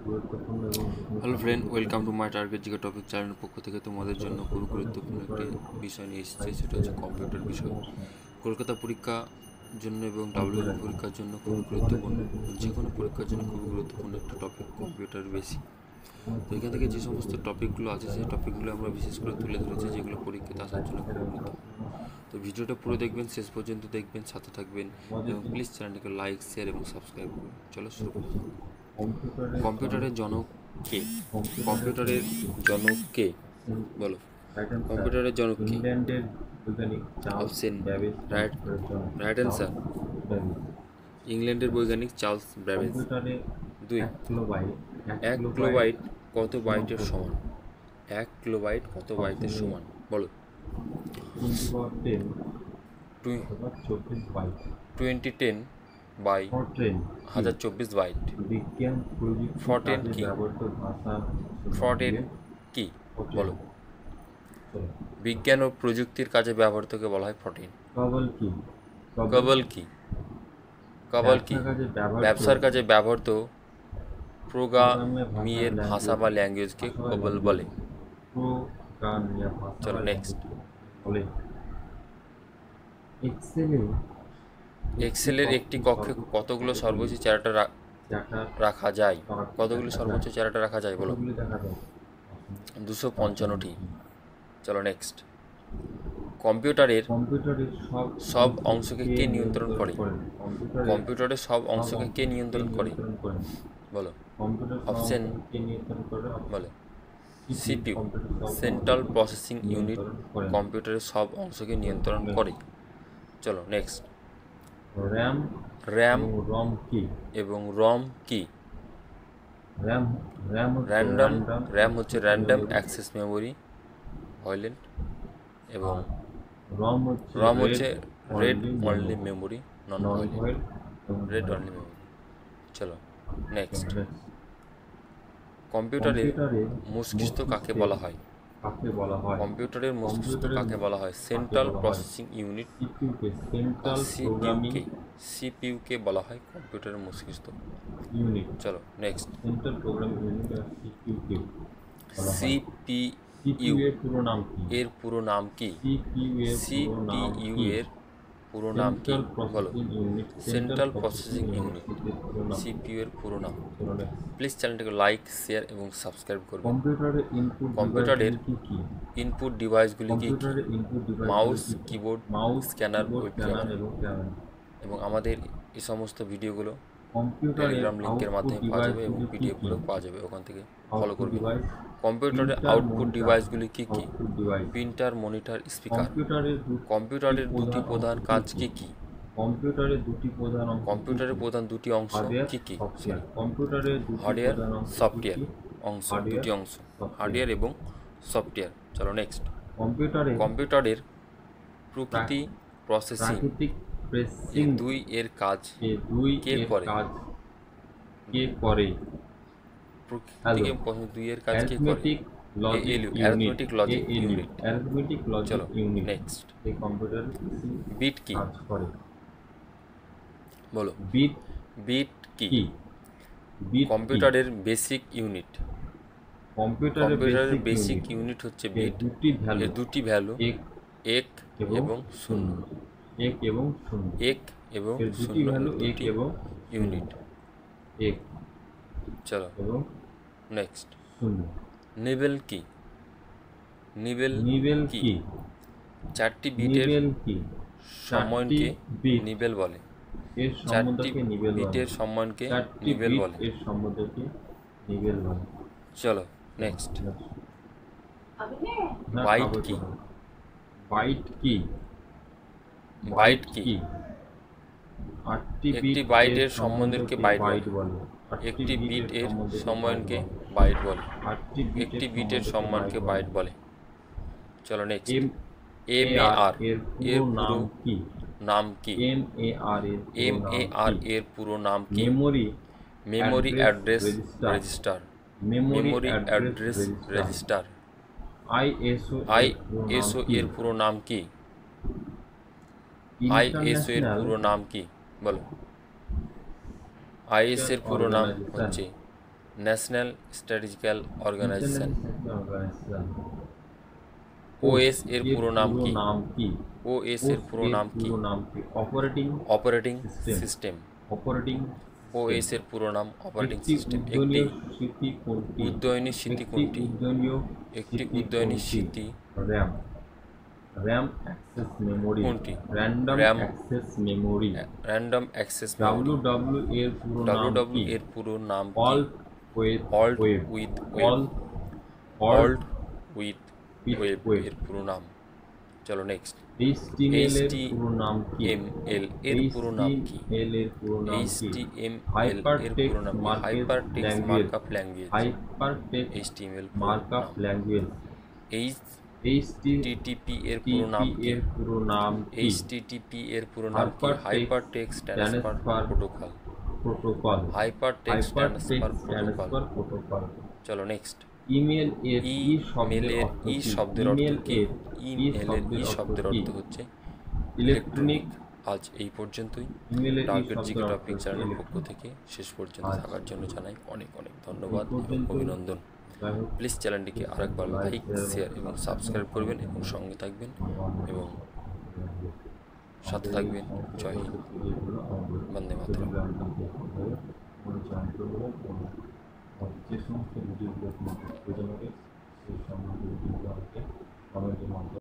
Hello friend welcome to my target GK topic চ্যানেলের পক্ষ থেকে তোমাদের জন্য খুব গুরুত্বপূর্ণ একটি বিষয় নিয়ে এসেছে সেটা হচ্ছে কম্পিউটার বিষয়। কলকাতা পরীক্ষা জন্য এবং ডাব্লিউ পরীক্ষার জন্য খুবই গুরুত্বপূর্ণ যে কোনো পরীক্ষার জন্য খুবই গুরুত্বপূর্ণ একটা টপিক কম্পিউটার বেশি। তো এখান থেকে যে সমস্ত টপিকগুলো আছে সেই টপিকগুলো আমরা বিশেষ করে তুলে ধরেছি যেগুলো পরীক্ষাতে আসার জন্য খুব গুরুত্বপূর্ণ। তো ভিডিওটা পুরো দেখবেন শেষ পর্যন্ত দেখবেন সাথে থাকবেন এবং প্লিজ চ্যানেলটিকে লাইক শেয়ার এবং সাবস্ক্রাইব করুন। চলো শুরু করি। কম্পিউটারে কম্পিউটারের জনক কে? কম্পিউটারের জনক কে? বলো। কম্পিউটারের জনক কে? ইংল্যান্ডের বৈজ্ঞানিক Charles option Babbage. Right. Right answer. ইংল্যান্ডের বৈজ্ঞানিক চার্লস কম্পিউটারে দুই। এক কিলোবাইট কত বাইটের সমান? এক কিলোবাইট কত বাইটের সমান? বলো। Twenty ten byte. হাজার চব্বিশ বাইট। কাজে কি? ফ্রডেন কি বলো। বিজ্ঞান ও প্রযুক্তির কাজে ব্যবহৃতকে বলা হয় ফর্টিন কবল কি কবল কি ব্যবসার কাজে ব্যবহৃত। প্রোগ্রামিয়ের ভাষা বা ল্যাঙ্গুয়েজকে কবল বলে। চলো. বলে। এক্সেলে এক্সেলের একটি কক্ষে কতগুলো সর্বোচ্চ চেরাটা রাখা যায়? কতগুলো সর্বোচ্চ চেরাটা রাখা যায় বলো? দুশো পঞ্চান্নটি। চলো নেক্সট কম্পিউটারের সব অংশকে কে নিয়ন্ত্রণ করে? কম্পিউটারের সব অংশকে কে নিয়ন্ত্রণ করে? বলো। অপশন বলো। সিপিইউ। সেন্ট্রাল প্রসেসিং ইউনিট কম্পিউটারের সব অংশকে নিয়ন্ত্রণ করে। চলো নেক্সট র্যাম র্যাম রম কি? এবং রম কি? RAM RAM random random RAM হচ্ছে র্যান্ডম অ্যাক্সেস মেমোরি ভায়োলেন্ট এবং রম হচ্ছে রম হচ্ছে read only only memory non non violent read. Only memory চলো নেক্সট কম্পিউটারের মস্তিষ্ক কাকে বলা হয়? কাকে বলা হয়? কম্পিউটারের মস্তিষ্ক কাকে বলা হয়? Central processing unit. সিপিইউকে সিপিইউকে বলা হয় কম্পিউটারের মস্তিষ্ক। ইউনিট। চলো নেক্সট সেন্ট্রাল প্রোগ্রামিং ইউনিট আর সিপিইউ এর পুরো নাম কি? এর পুরো নাম কি? সিপিইউ এর পুরো নাম বলো। Central processing unit CPU CPU এর পুরো নাম। প্লিজ চ্যানেলটিকে লাইক শেয়ার এবং সাবস্ক্রাইব করবে। কম্পিউটারের ইনপুট কম্পিউটারের কি? কি? ইনপুট ডিভাইসগুলি কি? মাউস কিবোর্ড মাউস স্ক্যানার এবং আমাদের এই সমস্ত ভিডিওগুলো টেলিগ্রাম লিঙ্কের মাধ্যমে পাওয়া যাবে এবং পিডিএফগুলো পাওয়া যাবে ওখান থেকে ফলো করবে। কম্পিউটারের আউটপুট ডিভাইসগুলি কি কি? প্রিন্টার মনিটর স্পিকার কম্পিউটারের দুটি প্রধান কাজ কি কি কম্পিউটারের দুটি প্রধান কম্পিউটারের প্রধান দুটি অংশ কি কি? কম্পিউটারের হার্ডওয়্যার সফটওয়্যার? অংশ দুটি অংশ। হার্ডওয়্যার এবং সফটওয়্যার চলো নেক্সট কম্পিউটারে কম্পিউটারের প্রকৃতি প্রসেসিং প্রেসিং দুই এর কাজ দুই কে করে? কাজ কে করে? প্রকৃতি দুই এর কাজ কে করে? Arithmetic logic unit। Arithmetic logic unit next এই কম্পিউটার বিট কি? কাজ করে। বলো। বিট বিট কি? বিট কম্পিউটারের বেসিক ইউনিট কম্পিউটারের বেসিক ইউনিট হচ্ছে বিট দুটি ভ্যালু দুটি ভ্যালু এক এবং শূন্য। এক এবং শূন্য। এক এবং দুটি শূন্য ভ্যালু এক এবং ইউনিট। এক। চলো। এবং নেক্সট। শূন্য। নিবেল কি? নিবেল নিবেল কি? চারটি বিটের কি? সম্মানকে নিবেল বলে। এর সম্বন্ধকে নিবেল বলে। বিটের সম্মানকে নিবেল বলে। এর সম্বন্ধকে নিবেল বলে। চলো নেক্সট। না, বাইট কি? বাইট কি? বাইট কি? একটি বাইটের সম্বন্ধকে বাইট বলে। একটি বিট এর সম্বন্ধকে সম্মানকে বাইট বলে। একটি বিটের সম্মানকে বাইট বলে। চলো নেক্সট এম এ আর এর পুরো নাম কি? নাম কি? এম এ আর এর এম এ আর এর পুরো নাম কি? Memory memory address register. Memory address register. ISO I SO এর পুরো নাম কি? আই এস এর পুরো নাম কি বলো আইএস এর পুরো নাম হচ্ছে national strategical organisation organisation OS এর পুরো নাম কি নাম কি ওএস এর পুরো নাম কি পুরো নাম কি operating operating System. System operating OS এর পুরো নাম অপারেটিং একটি সিস্টেম একটি উদ্যনীয় স্মৃতি কোনটি উদ্যয়নী স্মৃতি একটি কোনটি উদ্যনীয় একটি স্মৃতি উদ্যয়নী কোনটি? স্মৃতি র্যাম র্যাম অ্যাক্সেস মেমোরি কোনটি? Random RAM. Access memory random access W W এর পুরো নাম ডাব্লিউ কি এর পুরো নাম all web alt web with all web all alt with With web web. এর পুরো নাম চলো নেক্সট এইচটিএমএল এর HTML পুরো নাম কি এল এর পুরো নাম কি HTML এর পুরো নাম কি HTML এর পুরো নাম hyper text markup language hypertext HTML markup language HTTP এর পুরো নাম এর পুরো নাম HTTP এর পুরো নাম কি? Hypertext hyper text transfer protocol protocol hyper text hypertext transfer protocol চলো নেক্সট ইমেল এর ই শব্দের অর্থ ই কি? শব্দের অর্থ ইমেল কি? এর ই ইমেল এর ই শব্দের অর্থ হচ্ছে ইলেকট্রনিক আজ এই পর্যন্তই। টার্গেট জিকে টপিক চ্যানেলের পক্ষ থেকে শেষ পর্যন্ত আচ্ছা। থাকার জন্য জানাই অনেক অনেক ধন্যবাদ। অভিনন্দন। প্লিজ চ্যানেলটিকে আরেকবার লাইক শেয়ার এবং সাবস্ক্রাইব করবেন এবং সঙ্গে থাকবেন এবং সাথে থাকবেন। জয় হিন্দ। বন্দে মাতরম। এবং যে সমস্ত ভিডিওগুলো তোমার প্রয়োজন হবে সেই সমস্ত ভিডিওগুলো আমাকে কমেন্টের মাধ্যমে